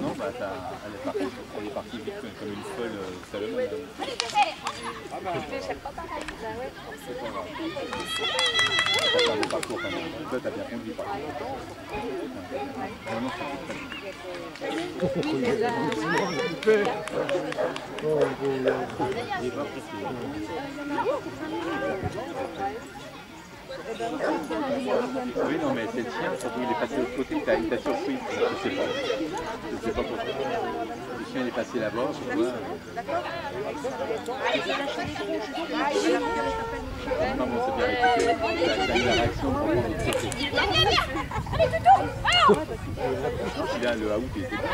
Non, bah, t'as- elle est partie, elle est partie vite comme une folle euh, Salomon. là. C'est pas grave. T'as fait un bon parcours quand même. Toi, t'as bien conduit par contre. Vraiment, c'était très bien. Il est pas pressé. Oui, non, mais c'est le chien, surtout il est passé de l'autre côté, il t'a- surpris. Je sais pas. Je sais pas pourquoi. Le chien est passé là-bas, tu vois. Non, bon, c'est bien récupéré. La réaction pour prendre l'autre côté. Il a le out, il était bien.